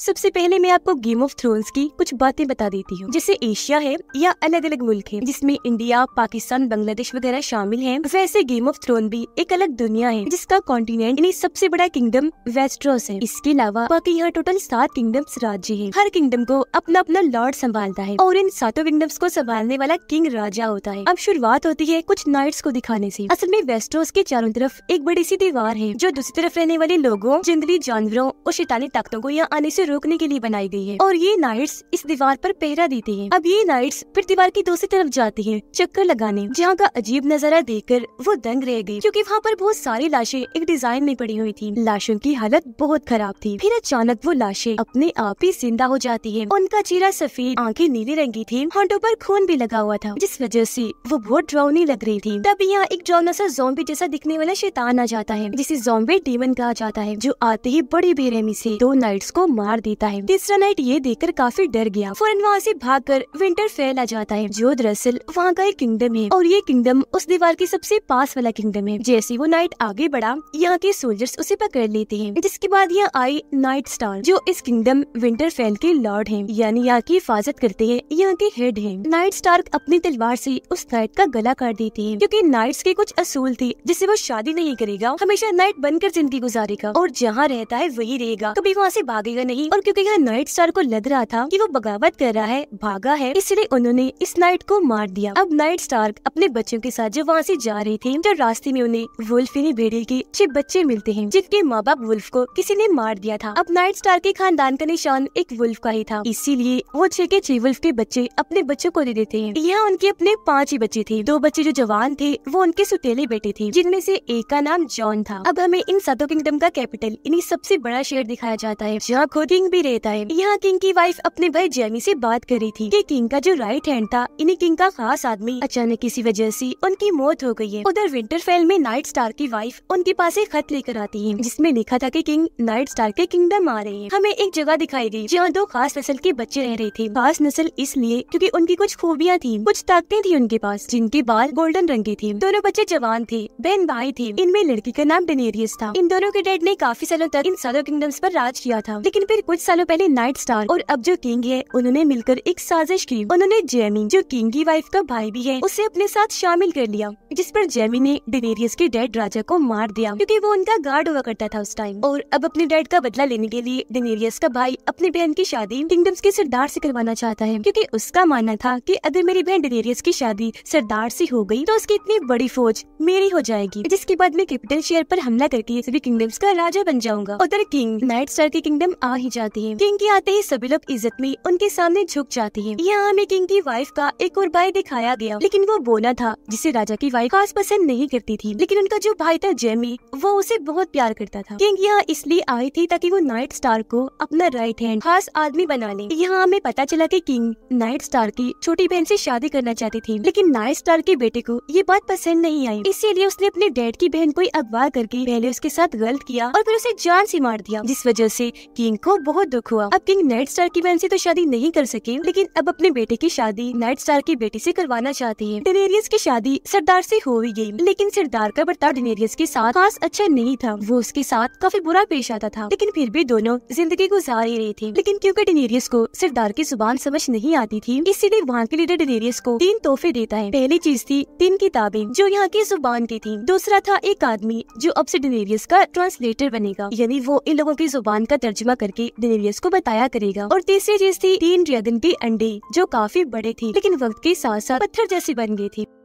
सबसे पहले मैं आपको गेम ऑफ़ थ्रोन्स की कुछ बातें बता देती हूँ। जैसे एशिया है या अलग अलग मुल्क है, जिसमें इंडिया, पाकिस्तान, बांग्लादेश वगैरह शामिल हैं। वैसे गेम ऑफ़ थ्रोन भी एक अलग दुनिया है, जिसका कॉन्टिनेंट यानी सबसे बड़ा किंगडम वेस्ट्रोस है। इसके अलावा बाकी यहाँ टोटल सात किंगडम्स राज्य है। हर किंगडम को अपना अपना लॉर्ड संभालता है और इन सातों किंगडम्स को संभालने वाला किंग राजा होता है। अब शुरुआत होती है कुछ नाइट्स को दिखाने ऐसी असल में वेस्ट्रोस के चारों तरफ़ एक बड़ी सी दीवार है, जो दूसरी तरफ़ रहने वाले लोगों, जंगली जानवरों और शैतानी ताकतों को यहाँ आने ऐसी रोकने के लिए बनाई गई है। और ये नाइट्स इस दीवार पर पहरा देते हैं। अब ये नाइट्स फिर दीवार की दूसरी तरफ़ जाती हैं, चक्कर लगाने, जहाँ का अजीब नज़ारा देखकर वो दंग रह गई क्योंकि वहाँ पर बहुत सारी लाशें एक डिज़ाइन में पड़ी हुई थी। लाशों की हालत बहुत खराब थी। फिर अचानक वो लाशें अपने आप ही ज़िंदा हो जाती है। उनका चेहरा सफ़ेद, आँखें नीले रंग की थी। होंठों पर खून भी लगा हुआ था, जिस वजह से वो बहुत ड्राउनी लग रही थी। तब यहाँ एक ड्राउना सा जोम्बी जैसा दिखने वाला शैतान आ जाता है, जिसे जोम्बी डीमन कहा जाता है, जो आते ही बड़ी बेरहमी से दो नाइट्स को मार देता है। तीसरा नाइट ये देखकर काफ़ी डर गया। फ़ौरन वहाँ से भागकर विंटर फेल आ जाता है, जो दरअसल वहाँ का एक किंगडम है। और ये किंगडम उस दीवार के सबसे पास वाला किंगडम है। जैसे वो नाइट आगे बढ़ा, यहाँ के सोल्जर्स उसे पकड़ लेते हैं। जिसके बाद यहाँ आई नाइट स्टार जो इस किंगडम विंटर फेल के लॉर्ड है। यानी यहाँ की हिफाजत करते हैं, यहाँ के हेड है। नाइट स्टार अपनी तलवार से उस नाइट का गला काट देते हैं, क्योंकि नाइट्स के कुछ असूल थे, जिससे वो शादी नहीं करेगा। हमेशा नाइट बनकर ज़िंदगी गुजारेगा, और जहाँ रहता है वही रहेगा। कभी वहाँ से भागेगा नहीं। और क्योंकि यहाँ नाइट स्टार को लग रहा था कि वो बगावत कर रहा है, भागा है, इसलिए उन्होंने इस नाइट को मार दिया। अब नाइट स्टार अपने बच्चों के साथ जो वहाँ ऐसी जा रहे थे, जो रास्ते में उन्हें वुल्फ यानी भेड़िए के छह बच्चे मिलते हैं, जिनके माँ बाप वुल्फ को किसी ने मार दिया था। अब नाइट स्टार के खानदान का निशान एक वुल्फ का ही था, इसीलिए वो छह के छह वुल्फ के बच्चे अपने बच्चों को दे देते हैं। यहाँ उनके अपने पाँच ही बच्चे थे। दो बच्चे जो जवान थे, वो उनके सुतेले बेटे थे, जिनमें से एक का नाम जॉन था। अब हमें इन सातों किंगडम का कैपिटल इन्हीं सबसे बड़ा शहर दिखाया जाता है, जहाँ खुद किंग भी रहता है। यहाँ किंग की वाइफ अपने भाई जेमी से बात कर रही थी कि किंग का जो राइट हैंड था, इन्हें किंग का खास आदमी। अचानक किसी वजह से उनकी मौत हो गई है। उधर विंटरफेल में नाइट स्टार की वाइफ उनके पास एक खत लेकर आती है, जिसमें लिखा था कि किंग नाइट स्टार के किंगडम आ रहे हैं। हमें एक जगह दिखाई गई, जहाँ दो खास नस्ल के बच्चे रह रहे थे। खास नस्ल इसलिए क्यूँकी उनकी कुछ खूबियाँ थी, कुछ ताकतें थी उनके पास, जिनके बाल गोल्डन रंग के थे। दोनों बच्चे जवान थे बहन भाई थे। इनमें लड़की का नाम डेनेरियस था। इन दोनों के डैड ने काफ़ी सालों तक इन सालों किंगडम्स पर राज किया था। लेकिन फिर कुछ सालों पहले नाइट स्टार और अब जो किंग है, उन्होंने मिलकर एक साजिश की। उन्होंने जेमी, जो किंग की वाइफ का भाई भी है, उसे अपने साथ शामिल कर लिया, जिस पर जेमी ने डेनेरियस के डेड राजा को मार दिया, क्योंकि वो उनका गार्ड हुआ करता था उस टाइम और अब अपने डैड का बदला लेने के लिए डेनेरियस का भाई अपनी बहन की शादी किंगडम्स के सरदार से करवाना चाहता है, क्योंकि उसका मानना था कि अगर मेरी बहन डेनेरियस की शादी सरदार से हो गई तो उसकी इतनी बड़ी फौज मेरी हो जाएगी, जिसके बाद मैं कैपिटल शेयर पर हमला करके सभी किंगडम्स का राजा बन जाऊँगा। उधर किंग नाइट स्टार की किंगडम आ ही जाती है। किंग के आते ही सभी लोग इज़्ज़त में उनके सामने झुक जाती है। यहाँ हमें किंग की वाइफ का एक और भाई दिखाया गया। लेकिन वो बोना था, जिसे राजा की वाइफ खास पसंद नहीं करती थी। लेकिन उनका जो भाई था जेमी वो उसे बहुत प्यार करता था। किंग यहाँ इसलिए आई थी ताकि वो नाइट स्टार को अपना राइट हैंड खास आदमी बना ले। यहाँ हमें पता चला की किंग नाइट स्टार की छोटी बहन ऐसी शादी करना चाहती थी। लेकिन नाइट स्टार के बेटे को ये बात पसंद नहीं आई। इसीलिए उसने अपने डैड की बहन को अगवा करके पहले उसके साथ गलत किया और फिर उसे जान से मार दिया, जिस वजह से किंग को बहुत दुख हुआ। अब किंग नाइट स्टार की बहन से तो शादी नहीं कर सके, लेकिन अब अपने बेटे की शादी नाइट स्टार की बेटी से करवाना चाहते हैं। डेनेरियस की शादी सरदार से हो ही गई, लेकिन सरदार का बर्ताव डेनेरियस के साथ खास अच्छा नहीं था। वो उसके साथ काफ़ी बुरा पेश आता था, लेकिन फिर भी दोनों ज़िंदगी गुजार ही रहे थे। लेकिन क्योंकि डेनेरियस को सरदार की ज़ुबान समझ नहीं आती थी, इसीलिए वहाँ के लीडर डेनेरियस को तीन तोहफे देता है। पहली चीज़ थी तीन किताबें, जो यहाँ की ज़ुबान की थी। दूसरा था एक आदमी, जो अब से डेनेरियस का ट्रांसलेटर बनेगा, यानी वो इन लोगों की ज़ुबान का तर्जुमा करके डेनेरियस को बताया करेगा। और तीसरी चीज़ थी तीन ड्रैगन के अंडे, जो काफ़ी बड़े थे, लेकिन वक्त के साथ साथ पत्थर जैसी बन गए थे।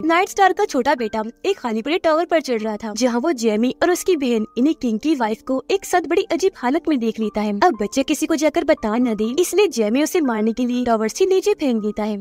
नाइट स्टार का छोटा बेटा एक खाली पड़े टावर पर चढ़ रहा था, जहाँ वो जेमी और उसकी बहन, इन्हें किंग की वाइफ को एक साथ बड़ी अजीब हालत में देख लेता है। अब बच्चे किसी को जाकर बता न दे, इसलिए जेमी उसे मारने के लिए टावर से नीचे फेंक देता है।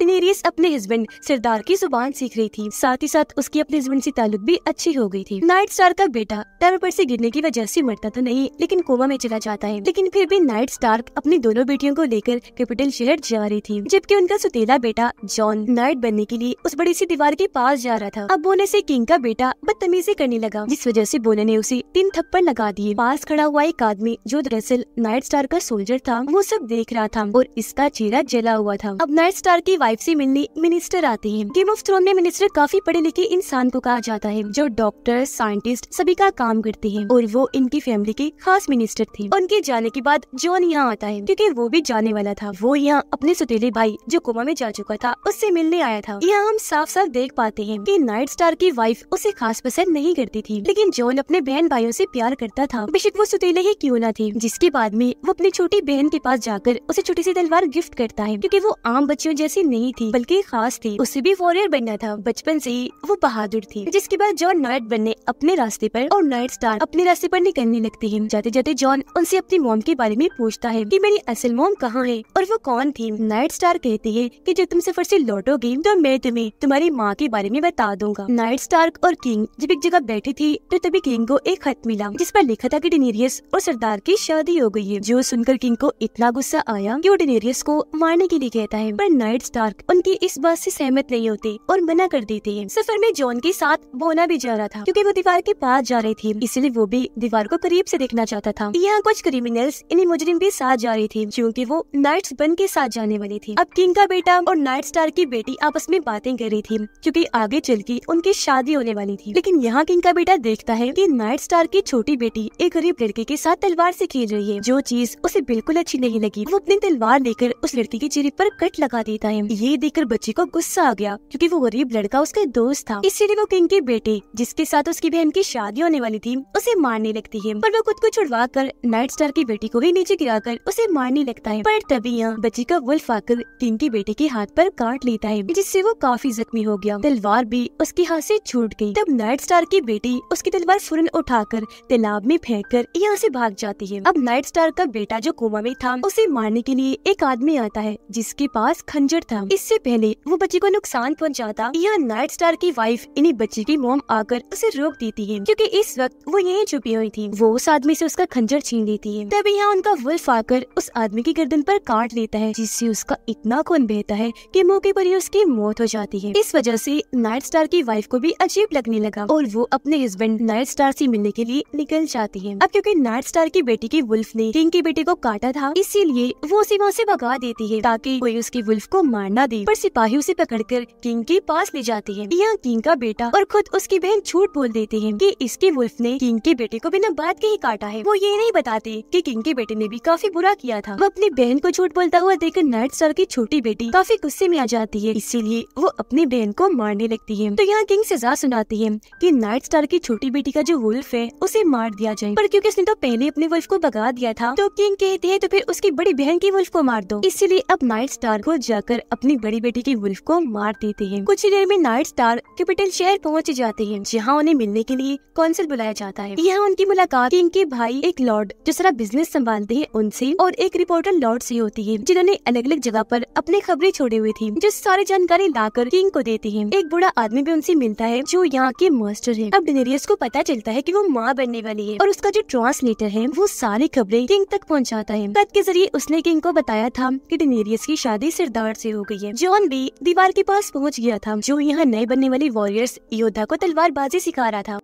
अपने हस्बैंड सरदार की ज़ुबान सीख रही थी, साथ ही साथ उसकी अपने हस्बैंड से ताल्लुक भी अच्छी हो गई थी। नाइट स्टार का बेटा टावर पर से गिरने की वजह से मरता तो नहीं, लेकिन कोमा में चला जाता है। लेकिन फिर भी नाइट स्टार अपनी दोनों बेटियों को लेकर कैपिटल शहर जा रही थी, जबकि उनका सुतेला बेटा जॉन नाइट बनने के लिए उस बड़ी सी दीवार के पास पास जा रहा था। अब बोने से किंग का बेटा बदतमीजी करने लगा, जिस वजह से बोने ने उसे तीन थप्पड़ लगा दिए। पास खड़ा हुआ एक आदमी, जो दरअसल नाइट स्टार का सोल्जर था, वो सब देख रहा था और इसका चेहरा जला हुआ था। अब नाइट स्टार की वाइफ से मिलने मिनिस्टर आते हैं। गेम ऑफ़ थ्रोन में मिनिस्टर काफ़ी पढ़े लिखे इंसान को कहा जाता है, जो डॉक्टर साइंटिस्ट सभी का काम करते हैं और वो इनकी फैमिली के खास मिनिस्टर थे। उनके जाने के बाद जॉन यहाँ आता है, क्योंकि वो भी जाने वाला था। वो यहाँ अपने सुतीले भाई, जो कोमा में जा चुका था, उससे मिलने आया था। यहाँ हम साफ़ साफ़ देख पाते हैं कि नाइट स्टार की वाइफ उसे खास पसंद नहीं करती थी। लेकिन जॉन अपने बहन भाइयों से प्यार करता था। बेशक वो सुतीले ही क्यों ना थे। जिसके बाद में वो अपनी छोटी बहन के पास जाकर उसे छोटी सी तलवार गिफ्ट करता है, क्योंकि वो आम बच्चियों जैसी नहीं थी, बल्कि खास थी। उसे भी वॉरियर बनना था। बचपन से ही वो बहादुर थी। जिसके बाद जॉन नाइट बनने अपने रास्ते पर और नाइट स्टार अपने रास्ते पर निकलने लगती है। जाते जाते जॉन उनसे अपनी मोम के बारे में पूछता है की, मेरी असल मोम कहाँ है और वो कौन थी? नाइट स्टार कहती है की, जब तुम सफ़र ऐसी लौटोगी तो मैं तुम्हें, तुम्हारी माँ के बारे में बता दूँगा। नाइट स्टार्क और किंग जब एक जगह बैठी थी तो तभी किंग को एक खत मिला, जिस पर लिखा था कि डिनेरियस और सरदार की शादी हो गई है। जो सुनकर किंग को इतना गुस्सा आया कि वो डिनेरियस को मारने के लिए कहता है, पर नाइट स्टार्क उनकी इस बात से सहमत नहीं होते और मना कर देते हैं। सफ़र में जॉन के साथ बोना भी जा रहा था, क्योंकि वो दीवार के पास जा रही थी, इसलिए वो भी दीवार को करीब से देखना चाहता था। यहाँ कुछ क्रिमिनल्स इन्हें मुजरिम भी साथ जा रही थी क्योंकि वो नाइट्स बन के साथ जाने वाली थी। अब किंग का बेटा और नाइट स्टार की बेटी आपस में बातें कर रही थी, क्योंकि आगे चल के उनकी शादी होने वाली थी। लेकिन यहाँ किंग का बेटा देखता है कि नाइट स्टार की छोटी बेटी एक गरीब लड़के के साथ तलवार से खेल रही है। जो चीज़ उसे बिल्कुल अच्छी नहीं लगी, वो अपनी तलवार लेकर उस लड़की के चेहरे पर कट लगा देता है। ये देखकर बच्ची को गुस्सा आ गया, क्योंकि वो गरीब लड़का उसका दोस्त था। इसलिए वो किंग के बेटे, जिसके साथ उसकी बहन की शादी होने वाली थी, उसे मारने लगती है। पर वो खुद को छुड़वा कर नाइट स्टार की बेटी को भी नीचे गिरा कर उसे मारने लगता है। पर तभी यहाँ बच्ची का वुल्फ आकर किंग के बेटे के हाथ पर काट लेता है, जिससे वो काफ़ी जख्मी हो गया। तलवार भी उसके हाथ से छूट गई। तब नाइट स्टार की बेटी उसकी तलवार फुरन उठाकर तालाब में फेंक कर यहाँ से भाग जाती है। अब नाइट स्टार का बेटा जो कोमा में था, उसे मारने के लिए एक आदमी आता है, जिसके पास खंजर था। इससे पहले वो बच्ची को नुकसान पहुँचाता, यहाँ नाइट स्टार की वाइफ इन्हीं बच्ची की मोम आकर उसे रोक देती है, क्योंकि इस वक्त वो यही छुपी हुई थी। वो उस आदमी से उसका खंजर छीन लेती है। तभी यहाँ उनका वुल्फ आकर उस आदमी की गर्दन पर काट लेता है, जिससे उसका इतना खून बहता है कि मौके पर ही उसकी मौत हो जाती है। इस वजह से नाइट स्टार की वाइफ को भी अजीब लगने लगा और वो अपने हस्बैंड नाइट स्टार से मिलने के लिए निकल जाती है। अब क्योंकि नाइट स्टार की बेटी की वुल्फ ने किंग की बेटे को काटा था, इसीलिए वो उसे वहाँ से भगा देती है ताकि कोई उसकी वुल्फ को मार न दे। पर सिपाही उसे पकड़कर किंग के पास ले जाते हैं। यहाँ किंग का बेटा और खुद उसकी बहन झूठ बोल देती है की इसकी वुल्फ ने किंग के बेटे को बिना बात के ही काटा है। वो ये नहीं बताते की किंग के बेटे ने भी काफ़ी बुरा किया था। वो अपनी बहन को झूठ बोलता हुआ देखकर नाइट स्टार की छोटी बेटी काफ़ी गुस्से में आ जाती है, इसीलिए वो अपनी बहन को मारने लगती है। तो यहाँ किंग सजा सुनाती है कि नाइट स्टार की छोटी बेटी का जो वुल्फ है, उसे मार दिया जाए। पर क्योंकि उसने तो पहले अपने वुल्फ को भगा दिया था तो किंग कहते हैं तो फिर उसकी बड़ी बहन की वुल्फ को मार दो। इसीलिए अब नाइट स्टार को जाकर अपनी बड़ी बेटी की वुल्फ को मार देते है। कुछ ही देर में नाइट स्टार कैपिटल शहर पहुँच जाते हैं, जहाँ उन्हें मिलने के लिए कौंसिल बुलाया जाता है। यहाँ उनकी मुलाकात किंग के भाई एक लॉर्ड जो सारा बिज़नेस संभालते हैं उनसे, और एक रिपोर्टर लॉर्ड से होती है, जिन्होंने अलग अलग जगह पर अपनी खबरें छोड़े हुए थी, जो सारी जानकारी लाकर किंग को देती है। एक बूढ़ा आदमी भी उनसे मिलता है, जो यहाँ के मास्टर है। अब डिनेरियस को पता चलता है की वो माँ बनने वाली है, और उसका जो ट्रांसलेटर है, वो सारी खबरें किंग तक पहुँचाता है। कद के ज़रिए उसने किंग को बताया था की डिनेरियस की शादी सिरदार ऐसी हो गई है। जॉन भी दीवार के पास पहुँच गया था, जो यहाँ नए बनने वाली वॉरियर्स योद्धा को तलवारबाजी सिखा रहा था।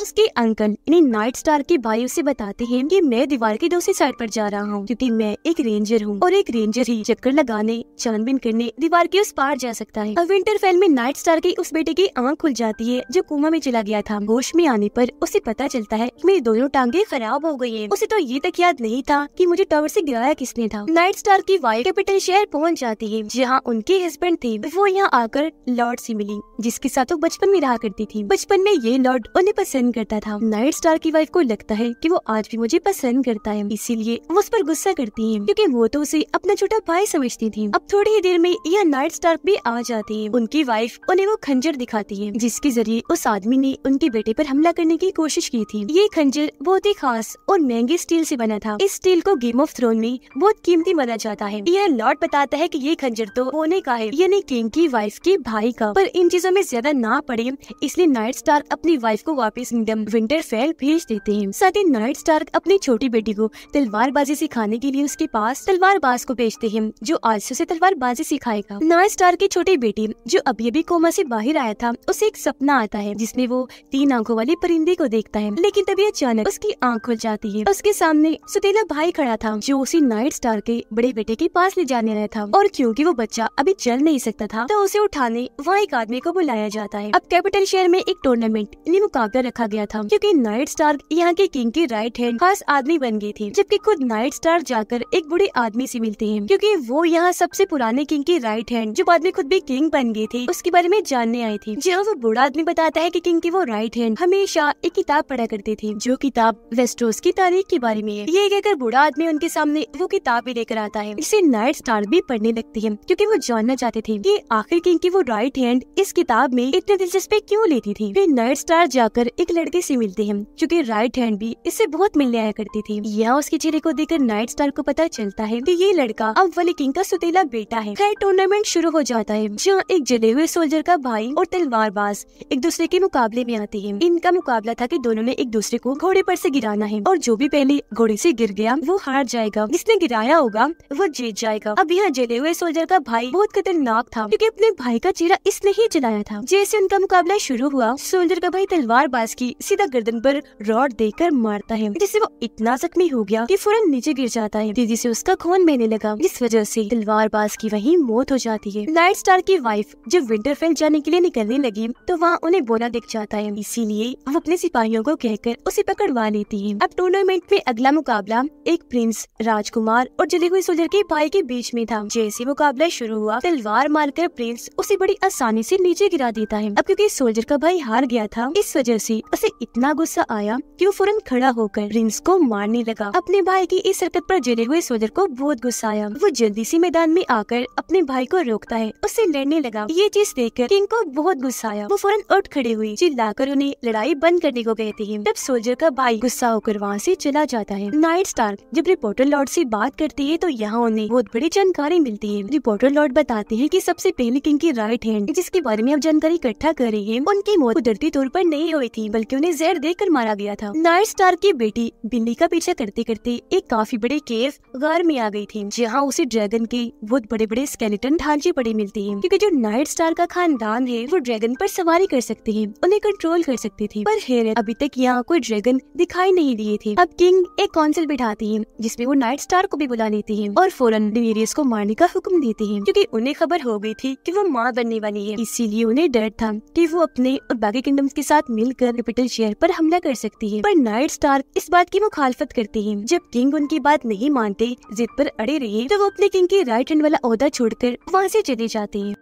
उसके अंकल इन्हें नाइट स्टार के भाई उसे बताते हैं कि मैं दीवार की दूसरी साइड पर जा रहा हूँ, क्योंकि मैं एक रेंजर हूँ और एक रेंजर ही चक्कर लगाने, छानबीन करने, दीवार के उस पार जा सकता है। अब विंटरफेल में नाइट स्टार की उस बेटे की आँख खुल जाती है, जो कुमा में चला गया था। होश में आने पर उसे पता चलता है कि मेरी दोनों टांगे खराब हो गई है। उसे तो ये तक याद नहीं था कि मुझे टावर से गिराया किसने था। नाइट स्टार की वाइफ कैपिटल शहर पहुँच जाती है, जहाँ उनके हस्बैंड थे। वो यहाँ आकर लॉर्ड से मिली, जिसके साथ वो बचपन में रहा करती थी। बचपन में ये लॉर्ड उन्हें पसंद करता था। नाइट स्टार की वाइफ को लगता है कि वो आज भी मुझे पसंद करता है। इसीलिए वो उस पर गुस्सा करती है, क्योंकि वो तो उसे अपना छोटा भाई समझती थी। अब थोड़ी ही देर में यह नाइट स्टार भी आ जाती है। उनकी वाइफ उन्हें वो खंजर दिखाती है, जिसके ज़रिए उस आदमी ने उनके बेटे पर हमला करने की कोशिश की थी। ये खंजर बहुत ही खास और महँगे स्टील से बना था। इस स्टील को गेम ऑफ़ थ्रोन में बहुत कीमती माना जाता है। यह लॉर्ड बताता है कि ये खंजर तो होने का है, यानी किंग की वाइफ के भाई का। पर इन चीज़ों में ज़्यादा ना पड़े, इसलिए नाइट स्टार अपनी वाइफ को वापस किंगडम विंटर फेल भेज देते हैं। साथ ही नाइट स्टार्क अपनी छोटी बेटी को तलवारबाजी सिखाने के लिए उसके पास तलवारबाज को भेजते हैं, जो आज से तलवारबाजी सिखाएगा। नाइट स्टार की छोटी बेटी, जो अभी अभी कोमा से बाहर आया था, उसे एक सपना आता है, जिसमें वो तीन आँखों वाले परिंदे को देखता है। लेकिन तभी अचानक उसकी आँख खुल जाती है। उसके सामने सुतेला भाई खड़ा था, जो उसी नाइट स्टार के बड़े बेटे के पास ले जाने आया था। और क्योंकि वो बच्चा अभी चल नहीं सकता था तो उसे उठाने वहाँ एक आदमी को बुलाया जाता है। अब कैपिटल शहर में एक टूर्नामेंट यानी मुकाबला रखा गया था, क्योंकि नाइट स्टार यहाँ के किंग की राइट हैंड खास आदमी बन गई थी, जबकि खुद नाइट स्टार जाकर एक बुढ़े आदमी से मिलते हैं, क्योंकि वो यहाँ सबसे पुराने किंग की राइट हैंड जो बाद में खुद भी किंग बन गई थी, उसके बारे में जानने आई थी। जहाँ वो बूढ़ा आदमी बताता है की किंग की वो राइट हैंड हमेशा एक किताब पढ़ा करती थी, जो किताब वेस्टोस की तारीख के बारे में है। ये कहकर बूढ़ा आदमी उनके सामने वो किताब भी लेकर आता है, इसे नाइट स्टार भी पढ़ने लगती है, क्यूँकी वो जानना चाहते थे कि आखिर किंग की वो राइट हैंड इस किताब में इतने दिलचस्पी क्यों लेती थी। फिर नाइट स्टार जाकर एक लड़के से मिलते हैं क्योंकि राइट हैंड भी इससे बहुत मिलने आया करती थी। यहाँ उसके चेहरे को देखकर नाइट स्टार को पता चलता है कि ये लड़का अब वाले किंग का सुतेला बेटा है। खैर टूर्नामेंट शुरू हो जाता है, जहाँ एक जले हुए सोल्जर का भाई और तलवारबाज एक दूसरे के मुकाबले में आते हैं। इनका मुकाबला था कि दोनों ने एक दूसरे को घोड़े पर से गिराना है, और जो भी पहले घोड़े से गिर गया, वो हार जाएगा। जिसने गिराया होगा, वो जीत जाएगा। अब यहाँ जले हुए सोल्जर का भाई बहुत खतरनाक था, क्योंकि अपने भाई का चेहरा इसने ही चलाया था। जैसे उनका मुकाबला शुरू हुआ सोल्जर का भाई तलवार की सीधा गर्दन पर रॉड देकर मारता है, जिससे वो इतना जख्मी हो गया कि फ़ौरन नीचे गिर जाता है। तेज़ी से उसका खून बहने लगा, जिस वजह से तलवार बाज की वही मौत हो जाती है। नाइट स्टार की वाइफ जब विंटरफेल जाने के लिए निकलने लगी तो वहाँ उन्हें बोला दिख जाता है। इसीलिए वो अपने सिपाहियों को कहकर उसे पकड़वा लेती है। अब टूर्नामेंट में अगला मुकाबला एक प्रिंस राजकुमार और जले हुए सोल्जर के भाई के बीच में था। जैसे मुकाबला शुरू हुआ, तलवार मारकर प्रिंस उसे बड़ी आसानी से नीचे गिरा देता है। अब क्योंकि सोल्जर का भाई हार गया था, इस वजह से उसे इतना गुस्सा आया कि वो फ़ौरन खड़ा होकर प्रिंस को मारने लगा। अपने भाई की इस हरकत पर जले हुए सोल्जर को बहुत गुस्सा आया। वो जल्दी से मैदान में आकर अपने भाई को रोकता है। उससे लड़ने लगा। ये चीज़ देखकर किंग को बहुत गुस्सा आया। वो फ़ौरन उठ खड़ी हुई चिल्लाकर उन्हें लड़ाई बंद करने को कहती है। तब सोल्जर का भाई गुस्सा होकर वहाँ से चला जाता है। नाइट स्टार जब रिपोर्टर लॉर्ड से बात करती है तो यहाँ उन्हें बहुत बड़ी जानकारी मिलती है। रिपोर्टर लॉर्ड बताते हैं कि सबसे पहले किंग की राइट हैंड, जिसके बारे में अब जानकारी इकट्ठा कर रही है, उनकी मौत कुदरती तौर पर नहीं हुई थी। बल्कि उन्हें जहर देकर मारा गया था। नाइट स्टार की बेटी बिल्ली का पीछा करते करते एक काफ़ी बड़े केव गार में आ गई थी, जहाँ उसे ड्रैगन के बहुत बड़े बड़े स्केलेटन ढांचे पड़े मिलती है। क्योंकि जो नाइट स्टार का खानदान है, वो ड्रैगन पर सवारी कर सकते हैं, उन्हें कंट्रोल कर सकती थी। पर हैरत अभी तक यहाँ कोई ड्रैगन दिखाई नहीं दिए थे। अब किंग एक काउंसिल बिठाती है, जिसमें वो नाइट स्टार को भी बुला लेती है और फ़ौरन डिनेरियस को मारने का हुक्म देती है। क्योंकि उन्हें खबर हो गई थी कि वो माँ बनने वाली है। इसीलिए उन्हें डर था कि वो अपने और बाकी किंगडम्स के साथ मिलकर कैपिटल शहर पर हमला कर सकती है। पर नाइट स्टार इस बात की मुखालफत करते हैं। जब किंग उनकी बात नहीं मानते, जिद पर अड़े रहे तो वो अपने किंग के राइट हैंड वाला ओहदा छोड़कर वहाँ से चले जाते हैं।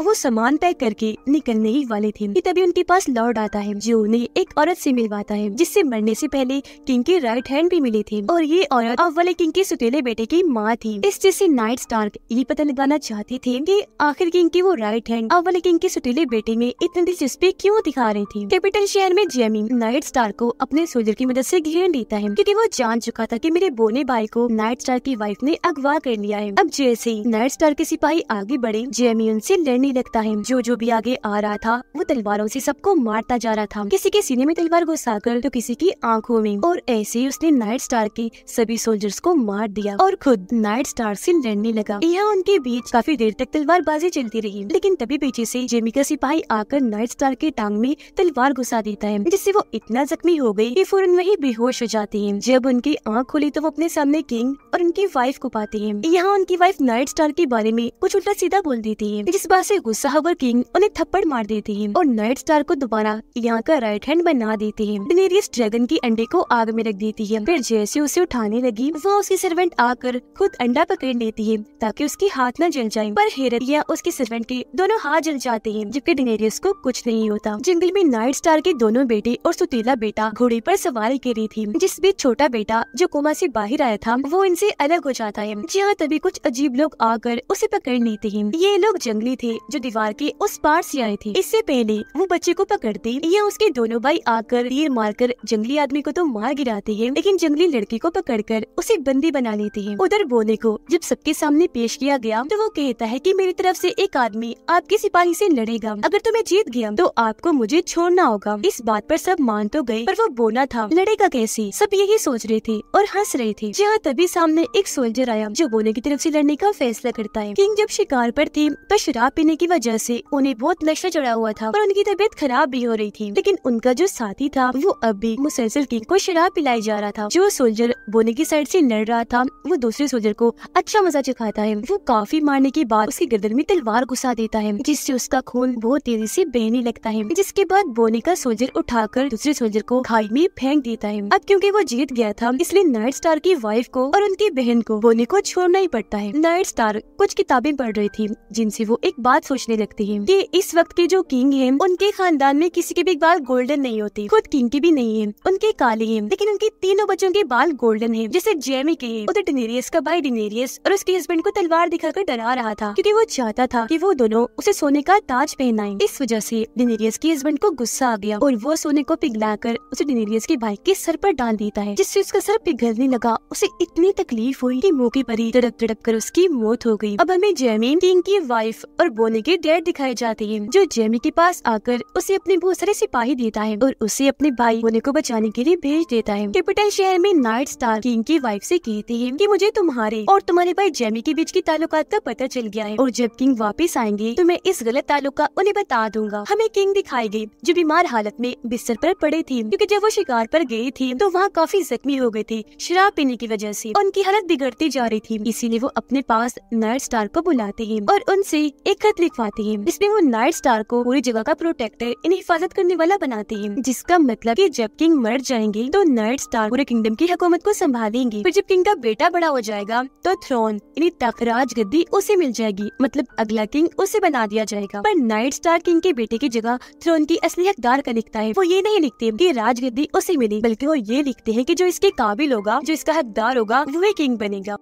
वो सामान पैक करके निकलने ही वाले थे। कि तभी उनके पास लॉर्ड आता है, जो उन्हें एक औरत से मिलवाता है, जिससे मरने से पहले किंग के राइट हैंड भी मिले थे। और ये औरत अब वाले किंग के सुतेले बेटे की माँ थी। इस चीज़ से नाइट स्टार्क ये पता लगाना चाहते थे की आखिर किंग की वो राइट हैंड अब वाले किंग के सुतेले बेटे में इतनी दिलचस्पी क्यूँ दिखा रही थी? कैपिटल शहर में जेमी नाइट स्टार को अपने सोल्जर की मदद ऐसी घेर लेता है, क्यूँकी वो जान चुका था की मेरे बोने भाई को नाइट स्टार की वाइफ ने अगवा कर लिया है। अब जैसे ही नाइट स्टार के सिपाही आगे बढ़े, जेमी उनसे लड़ने लगता है। जो जो भी आगे आ रहा था, वो तलवारों से सबको मारता जा रहा था। किसी के सीने में तलवार घुसा कर तो किसी की आँखों में। और ऐसे ही उसने नाइट स्टार के सभी सोल्जर्स को मार दिया और खुद नाइट स्टार से लड़ने लगा। यहाँ उनके बीच काफ़ी देर तक तलवारबाजी चलती रही, लेकिन तभी पीछे से जेमी का सिपाही आकर नाइट स्टार के टांग में तलवार घुसा देता है, जिससे वो इतना जख्मी हो गई कि फ़ौरन वही बेहोश हो जाती है। जब उनकी आँख खुली तो वो अपने सामने किंग और उनकी वाइफ को पाते हैं। यहाँ उनकी वाइफ नाइट स्टार के बारे में कुछ उल्टा सीधा बोल देती है, जिस बात से गुस्सा होकर किंग उन्हें थप्पड़ मार देती है और नाइट स्टार को दोबारा यहाँ का राइट हैंड बना देती है। डेनेरियस ड्रैगन की अंडे को आग में रख देती है। फिर जैसे उसे उठाने लगी, वो उसकी सर्वेंट आकर खुद अंडा पकड़ लेती है, ताकि उसकी हाथ न जल जाए। पर हेरत या उसके सर्वेंट के दोनों हाथ जल जाते हैं, जबकि डेनेरियस को कुछ नहीं होता। जंगल में नाइट स्टार के दोनों बेटे और सुतीला बेटा घोड़े पर सवारी कर रही थी, जिस बीच छोटा बेटा जो कोमा से बाहर आया था, वो इनसे अलग हो जाता है। जहाँ तभी कुछ अजीब लोग आकर उसे पकड़ लेते हैं। ये लोग जंगली थे जो दीवार के उस पार से आए थे। इससे पहले वो बच्चे को पकड़ते या उसके दोनों भाई आकर तीर मारकर जंगली आदमी को तो मार गिराते हैं, लेकिन जंगली लड़की को पकड़कर उसे बंदी बना लेते हैं। उधर बोने को, जब सबके सामने पेश किया गया तो वो कहता है कि मेरी तरफ़ से एक आदमी आपके सिपाही से लड़ेगा। अगर तुम्हें जीत गया तो आपको मुझे छोड़ना होगा। इस बात पर सब मान तो गए, पर वो बोना था, लड़ेगा कैसे? सब यही सोच रहे थे और हंस रहे थे। जहाँ तभी सामने एक सोल्जर आया, जो बोने की तरफ़ से लड़ने का फैसला करता है। किंग जब शिकार पर थे तो शराब पीने की वजह से उन्हें बहुत नशा चढ़ा हुआ था और उनकी तबीयत खराब भी हो रही थी। लेकिन उनका जो साथी था, वो अब भी मुसलसल किंग को शराब पिलाई जा रहा था। जो सोल्जर बोने की साइड से लड़ रहा था, वो दूसरे सोल्जर को अच्छा मज़ा चखाता है। वो काफ़ी मारने के बाद उसकी गर्दन में तलवार घुसा देता है, जिससे उसका खून बहुत तेज़ी से बहने लगता है, जिसके बाद बोने का सोल्जर उठाकर दूसरे सोल्जर को खाई में फेंक देता है। अब क्योंकि वो जीत गया था, इसलिए नाइट स्टार की वाइफ को और उनकी बहन को बोने को छोड़ना ही पड़ता है। नाइट स्टार कुछ किताबें पढ़ रही थी, जिनसे वो एक बात सोचने लगती है। कि इस वक्त के जो किंग हैं, उनके खानदान में किसी के भी बाल गोल्डन नहीं होते। खुद किंग के भी नहीं है, उनके काले हैं। लेकिन उनके तीनों बच्चों के बाल गोल्डन है, जैसे जेमी के उधर डिनेरियस का भाई डिनेरियस और उसके हस्बैंड को तलवार दिखाकर डरा रहा था, क्योंकि वो चाहता था कि वो दोनों उसे सोने का ताज पहनाए। इस वजह से डिनेरियस के हस्बैंड को गुस्सा आ गया और वो सोने को पिघलाकर उसे डिनेरियस के भाई के सर पर डाल देता है, जिससे उसका सर पिघलने लगा। उसे इतनी तकलीफ़ हुई की मौके पर ही तड़प तड़प कर उसकी मौत हो गई अब हमें जेमी किंग की वाइफ और बोने के डैड दिखाई जाती है, जो जेमी के पास आकर उसे अपने बहुत सारे सिपाही देता है और उसे अपने भाई बोने को बचाने के लिए भेज देता है। कैपिटल शहर में नाइट स्टार किंग की वाइफ से कहते है कि मुझे तुम्हारे और तुम्हारे भाई जेमी के बीच की ताल्लुकात का पता चल गया है और जब किंग वापस आएँगे तो मैं इस गलत ताल्लुक का उन्हें बता दूँगा। हमें किंग दिखाई गई, जो बीमार हालत में बिस्तर पर पड़े थी, क्योंकि जब वो शिकार पर गए थी तो वहाँ काफ़ी जख्मी हो गए थे, शराब पीने की वजह से। उनकी हालत बिगड़ती जा रही थी, इसीलिए वो अपने पास नाइट स्टार को बुलाते हैं और उनसे एक खत लिखवाते हैं इसमें वो नाइट स्टार को पूरी जगह का प्रोटेक्टर इन्हें हिफाजत करने वाला बनाते हैं, जिसका मतलब की जब किंग मर जाएँगे तो नाइट स्टार पूरे किंगडम की हुकूमत को संभालेंगे। फिर जब किंग का बेटा बड़ा हो जाएगा तो थ्रोन यानी तख्त राज गद्दी, उसे मिल जाएगी। मतलब अगला किंग उसे बना दिया जाएगा। पर नाइट स्टार किंग के बेटे की जगह थ्रोन की असली हकदार का लिखता है। वो ये नहीं लिखते कि राज गद्दी उसे मिली, बल्कि वो ये लिखते हैं कि जो इसके काबिल होगा, जो इसका हकदार होगा, वही किंग बनेगा।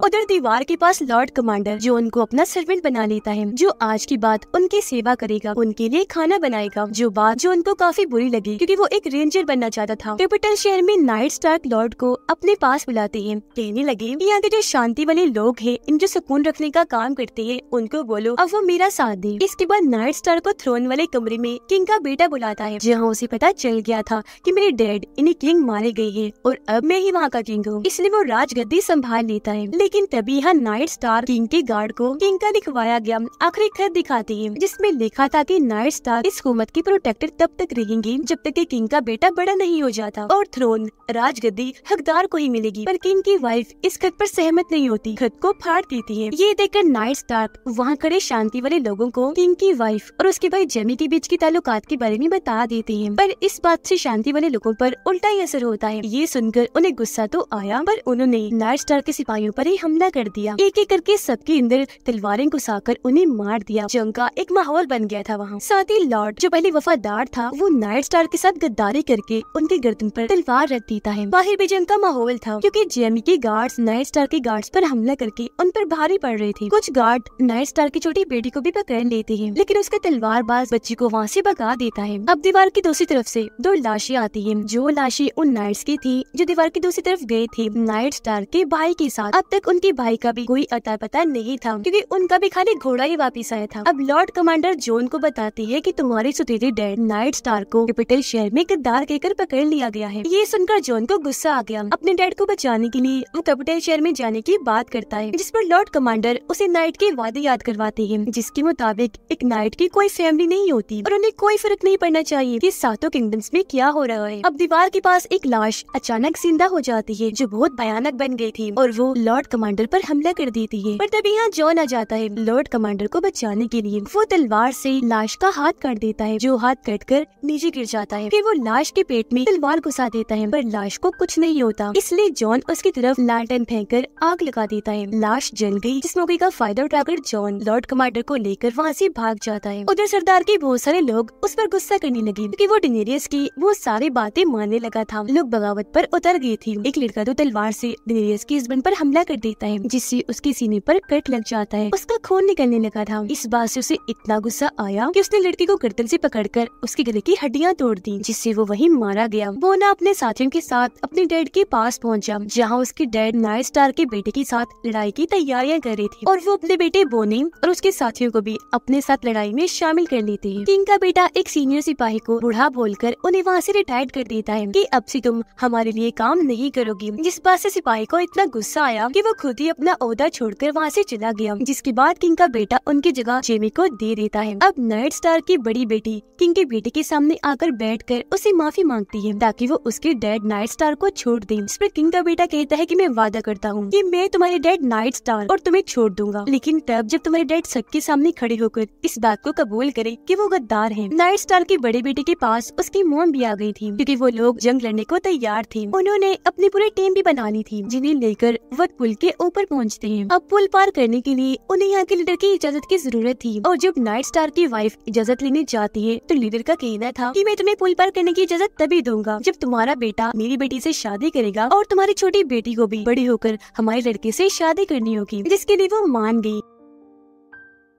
उधर दीवार के पास लॉर्ड कमांडर जो उनको अपना सर्वेंट बना लेता है, जो आज की बात उनकी सेवा करेगा, उनके लिए खाना बनाएगा, जो बात जो उनको काफ़ी बुरी लगी, क्योंकि वो एक रेंजर बनना चाहता था। कैपिटल शहर में नाइट स्टार्क लॉर्ड को अपने पास बुलाते हैं। कहने लगे यहाँ के जो शांति वाले लोग हैं इन जो सुकून रखने का काम करते हैं, उनको बोलो, अब वो मेरा साथ दे। इसके बाद नाइट स्टार को थ्रोन वाले कमरे में किंग का बेटा बुलाता है, जहाँ उसे पता चल गया था की मेरे डैड इन्हें किंग मारे गए है, और अब मैं ही वहाँ का किंग हूँ। इसलिए वो राजगद्दी संभाल लेता है। लेकिन तभी यहाँ नाइट स्टार किंग के गार्ड को किंग का लिखवाया गया। आखिरी खत दिखाती है, जिसमें लिखा था कि नाइट स्टार इस हुकूमत की प्रोटेक्टर तब तक रहेंगी जब तक कि किंग का बेटा बड़ा नहीं हो जाता और थ्रोन राजगद्दी, हकदार को ही मिलेगी। पर किंग की वाइफ इस खत पर सहमत नहीं होती। खत को फाड़ देती है। ये देखकर नाइट स्टार वहाँ खड़े शांति वाले लोगों को किंग की वाइफ और उसके भाई जेमी के बीच के ताल्लुकात के बारे में बता देते हैं। पर इस बात से शांति वाले लोगों पर उल्टा ही असर होता है। ये सुनकर उन्हें गुस्सा तो आया, पर उन्होंने नाइट स्टार के सिपाहियों पर ही हमला कर दिया। एक एक करके सबके अंदर तलवारें घुसाकर उन्हें मार दिया। जंग का एक माहौल बन गया था वहाँ। साथ ही लॉर्ड, जो पहले वफादार था, वो नाइट स्टार के साथ गद्दारी करके उनके गर्दन पर तलवार रख देता है। बाहर भी जंग का माहौल था, क्योंकि जेमी के गार्ड्स नाइट स्टार के गार्ड्स पर हमला करके उन पर भारी पड़ रहे थे। कुछ गार्ड नाइट स्टार की छोटी बेटी को भी पकड़ लेते हैं, लेकिन उसका तलवार बाज बच्ची को वहाँ से भगा देता है। अब दीवार की दूसरी तरफ़ से दो लाशें आती हैं। जो लाशें उन नाइट्स की थी, जो दीवार की दूसरी तरफ़ गए थे नाइट स्टार के भाई के साथ। अब तक उनके भाई का भी कोई अता पता नहीं था, क्योंकि उनका भी खाली घोड़ा ही वापिस आया था। अब लॉर्ड कमांडर जोन को बताती है कि तुम्हारे सुतेरे डैड नाइट स्टार को कैपिटल शहर में गद्दार कहकर पकड़ लिया गया है। ये सुनकर जोन को गुस्सा आ गया। अपने डैड को बचाने के लिए वो कैपिटल शहर में जाने की बात करता है, जिस पर लॉर्ड कमांडर उसे नाइट के वादे याद करवाते हैं, जिसके मुताबिक एक नाइट की कोई फैमिली नहीं होती और उन्हें कोई फ़र्क नहीं पड़ना चाहिए कि सातों किंगडम्स में क्या हो रहा है। अब दीवार के पास एक लाश अचानक ज़िंदा हो जाती है, जो बहुत भयानक बन गई थी और वो लॉर्ड कमांडर पर हमला कर देती है। पर तभी यहाँ जॉन आ जाता है। लॉर्ड कमांडर को बचाने के लिए वो तलवार से लाश का हाथ काट देता है, जो हाथ कट कर नीचे गिर जाता है। फिर वो लाश के पेट में तलवार घुसा देता है, पर लाश को कुछ नहीं होता। इसलिए जॉन उसकी तरफ़ लालटेन फेंक कर आग लगा देता है। लाश जल गई, जिस मौके का फ़ायदा उठाकर जॉन लॉर्ड कमांडर को लेकर वहाँ से भाग जाता है। उधर सरदार के बहुत सारे लोग उस पर गुस्सा करने लगे, क्योंकि वो डिनेरियस की वो सारी बातें मानने लगा था। लोग बगावत पर उतर गए थे। एक लड़का तो तलवार से डिनेरियस के हस्बैंड पर हमला कर देता है, जिससे उसके सीने पर कट लग जाता है। उसका खून निकलने लगा था। इस बात से उसे इतना गुस्सा आया कि उसने लड़की को गर्दन से पकड़कर उसके गले की हड्डियाँ तोड़ दी, जिससे वो वहीं मारा गया। वो ना अपने साथियों के साथ अपने डैड के पास पहुँचा, जहाँ उसके डैड नाइट स्टार के बेटे के साथ लड़ाई की तैयारियाँ कर रही थी। और वो अपने बेटे बोनी और उसके साथियों को भी अपने साथ लड़ाई में शामिल कर लेते हैं। किंग का बेटा एक सीनियर सिपाही को बूढ़ा बोलकर उन्हें वहाँ से रिटायर्ड कर देता है कि अब से तुम हमारे लिए काम नहीं करोगी। जिस बात से सिपाही को इतना गुस्सा आया कि वो खुद ही अपना ओहदा छोड़कर वहाँ से चला गया, जिसके बाद किंग का बेटा उनकी जगह जेमी को दे देता है। अब नाइट स्टार की बड़ी बेटी, किंग के बेटे के सामने आकर बैठकर उसे माफ़ी मांगती है, ताकि वो उसके डैड नाइट स्टार को छोड़ दे। इस पर किंग का बेटा कहता है कि मैं वादा करता हूँ कि मैं तुम्हारे डैड नाइट स्टार और तुम्हें छोड़ दूँगा। लेकिन तब जब तुम्हारे डैड सबके सामने खड़े होकर इस बात को कबूल करे कि वो गद्दार है, नाइट स्टार के बड़े बेटे के पास उसकी मोम भी आ गई थी, क्योंकि वो लोग जंग लड़ने को तैयार थे। उन्होंने अपनी पूरी टीम भी बना ली थी, जिन्हें लेकर वो पुल के ऊपर पहुँचते हैं। अब पुल पार करने के लिए उन्हें यहाँ के लीडर की इजाज़त की ज़रूरत थी। और जब नाइट स्टार की वाइफ इजाज़त लेने जाती है तो लीडर का कहना था कि मैं तुम्हें पुल पार करने की इजाज़त तभी दूँगा, जब तुम्हारा बेटा मेरी बेटी ऐसी शादी करेगा और तुम्हारी छोटी बेटी को भी बड़ी होकर हमारे लड़के ऐसी शादी करनी होगी, जिसके लिए वो मान गई।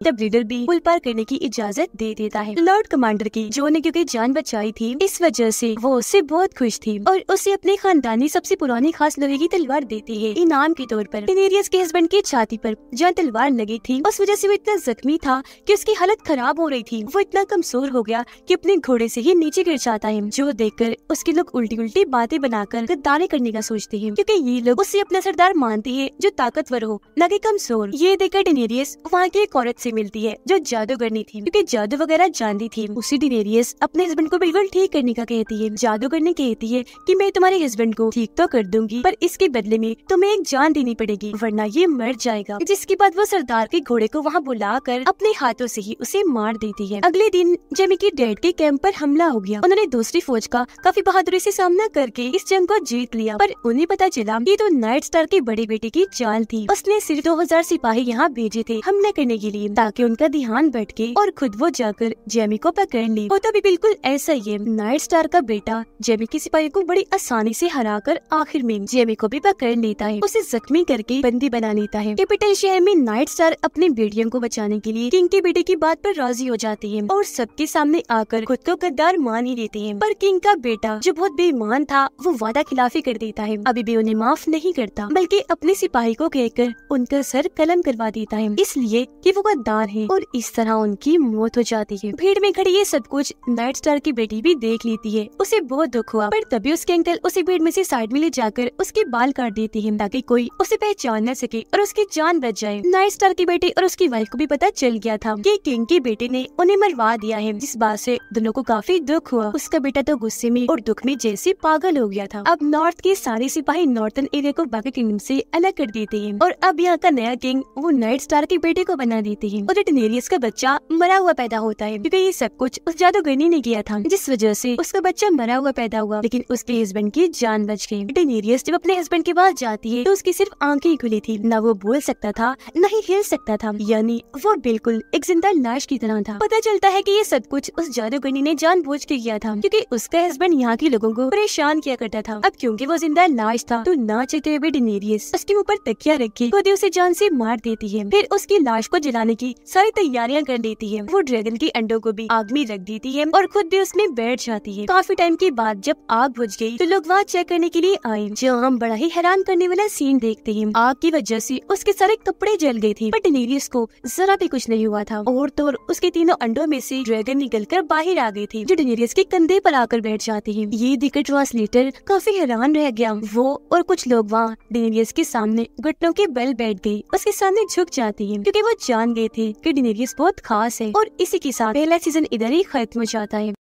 तब लीडर भी पुल पार करने की इजाज़त दे देता है। लॉर्ड कमांडर की जो ने क्योंकि जान बचाई थी, इस वजह से वो उससे बहुत खुश थी और उसे अपने खानदानी सबसे पुरानी खास लोहे की तलवार देती है। इनाम के तौर पर टेनेरियस के हस्बैंड की छाती पर जहाँ तलवार लगी थी, उस वजह से वो इतना जख्मी था कि उसकी हालत खराब हो रही थी। वो इतना कमज़ोर हो गया कि अपने घोड़े से ही नीचे गिर जाता है, जो देखकर उसके लोग उल्टी उल्टी बातें बनाकर गद्दारी करने का सोचते हैं, क्योंकि ये लोग उससे अपना सरदार मानते हैं जो ताकतवर हो, न कि कमज़ोर। ये देखकर टेनेरियस वहाँ की एक औरत से मिलती है, जो जादूगरनी थी। क्योंकि जादू वगैरह जानती थी। उसी डिनेरियस अपने हस्बैंड को बिल्कुल ठीक करने का कहती है। जादूगरनी कहती है कि मैं तुम्हारे हस्बैंड को ठीक तो कर दूँगी, पर इसके बदले में तुम्हें एक जान देनी पड़ेगी, वरना ये मर जाएगा। जिसके बाद वो सरदार के घोड़े को वहाँ बुलाकर अपने हाथों से ही उसे मार देती है। अगले दिन जेमी की डैड के कैंप पर हमला हो गया। उन्होंने दूसरी फौज का काफ़ी बहादुरी से सामना करके इस जंग को जीत लिया। पर उन्हें पता चला, ये तो नाइट स्टार के बड़े बेटे की चाल थी। उसने सिर्फ़ दो हज़ार सिपाही यहाँ भेजे थे हमला करने के लिए। ताकि उनका ध्यान भटके और खुद वो जाकर जेमी को पकड़ ली। होता भी बिल्कुल ऐसा ही है। नाइट स्टार का बेटा जेमी के सिपाही को बड़ी आसानी से हराकर आखिर में जेमी को भी पकड़ लेता है। उसे जख्मी करके बंदी बना लेता है। कैपिटल शहर में नाइट स्टार अपने बेटियों को बचाने के लिए किंग के बेटे की बात पर राज़ी हो जाती है और सबके सामने आकर खुद को गद्दार मान ही लेते हैं। पर किंग का बेटा जो बहुत बेईमान था, वो वादा खिलाफी कर देता है। अभी भी उन्हें माफ़ नहीं करता, बल्कि अपने सिपाही को कहकर उनका सर कलम करवा देता है। इसलिए कि वो गद्दार है और इस तरह उनकी मौत हो जाती है। भीड़ में खड़ी ये सब कुछ नाइट स्टार की बेटी भी देख लेती है। उसे बहुत दुख हुआ, पर तभी उसके अंकल उसे भीड़ में से साइड में ले जाकर उसके बाल काट देती है ताकि कोई उसे पहचान न सके और उसकी जान बच जाए। नाइट स्टार की बेटी और उसकी वाइफ को भी पता चल गया था कि किंग के बेटे ने उन्हें मरवा दिया है, जिस बात से दोनों को काफ़ी दुख हुआ। उसका बेटा तो गुस्से में और दुख में जैसे पागल हो गया था। अब नॉर्थ के सारे सिपाही नॉर्थन एरिया को बाकी किंगडम से अलग कर देते हैं और अब यहाँ का नया किंग वो नाइट स्टार के बेटे को बना देते हैं। और टेनेरियस का बच्चा मरा हुआ पैदा होता है, क्योंकि ये सब कुछ उस जादूगरनी ने किया था, जिस वजह से उसका बच्चा मरा हुआ पैदा हुआ, लेकिन उसके हस्बैंड की जान बच गई। टेनेरियस जब अपने हस्बैंड के पास जाती है तो उसकी सिर्फ़ आँखें खुली थी, न वो बोल सकता था, न ही हिल सकता था, यानी वो बिल्कुल एक ज़िंदा लाश की तरह था। पता चलता है की ये सब कुछ उस जादूगरनी ने जान के किया था, क्यूँकी उसका हस्बैंड यहाँ के लोगों को परेशान किया करता था। अब क्योंकि वो ज़िंदा लाश था तो ना चाहते हुए डिनेरियस उसके ऊपर तकिया रखी खुद उसे जान से मार देती है, फिर उसकी लाश को जलाने की सारी तैयारियाँ कर देती है। वो ड्रैगन के अंडों को भी आग में रख देती है और खुद भी उसमें बैठ जाती है। काफ़ी टाइम के बाद जब आग बुझ गई तो लोग वहाँ चेक करने के लिए आए जहाँ हम बड़ा ही हैरान करने वाला सीन देखते हैं। आग की वजह से उसके सारे कपड़े जल गए थे पर डिनेरियस को जरा भी कुछ नहीं हुआ था। और तो उसके तीनों अंडों में से ड्रैगन निकल कर बाहर आ गए थे, जो डिनेरियस के कंधे पर आकर बैठ जाते है। ये देखकर ट्रांसलेटर काफ़ी हैरान रह गया। वो और कुछ लोग वहाँ डिनेरियस के सामने घुटनों के बल बैठ गई उसके सामने झुक जाती है, क्योंकि वो जान गए थे कि डिनेरियस बहुत खास है और इसी के साथ पहला सीज़न इधर ही खत्म हो जाता है।